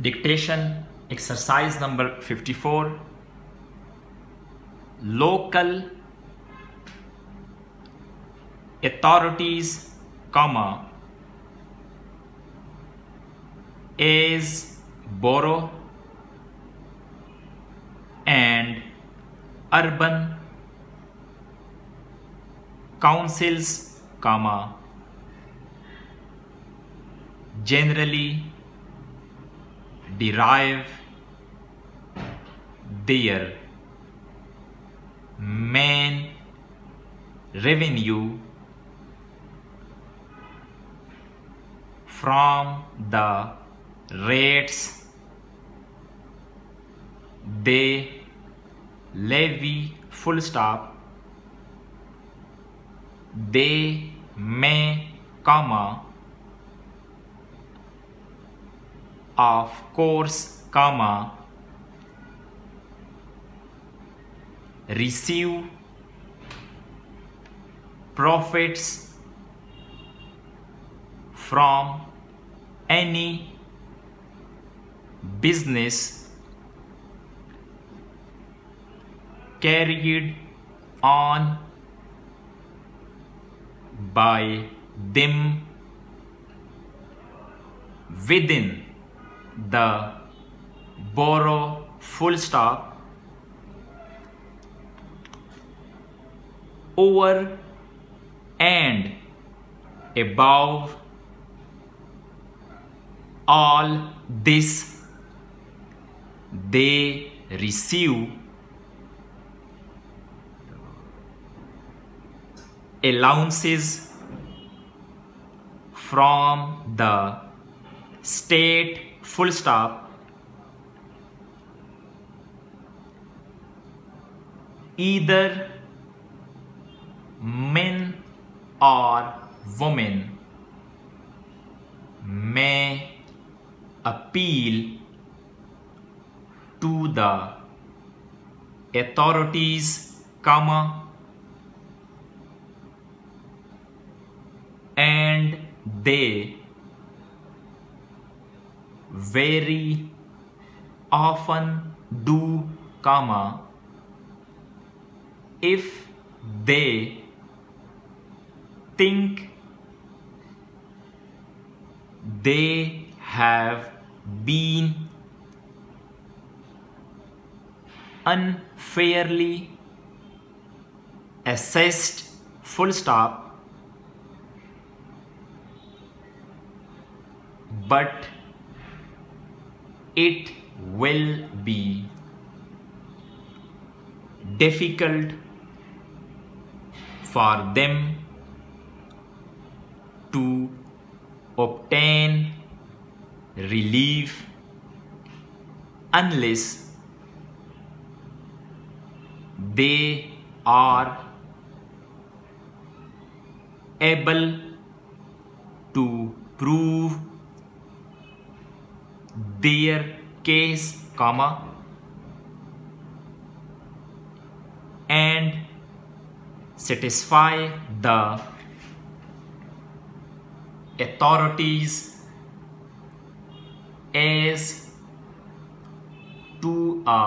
Dictation exercise number 54 local authorities comma is borough and urban councils comma generally derive their main revenue from the rates they levy full stop they may comma of course comma receive profits from any business carried on by them within the borough full stop over and above all this they receive allowances from the state full stop either men or women may appeal to the authorities comma and they very often do comma if they think they have been unfairly assessed full stop but it will be difficult for them to obtain relief unless they are able to prove their case comma and satisfy the authorities as to a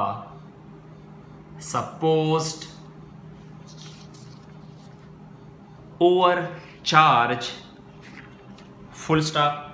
supposed overcharge full stop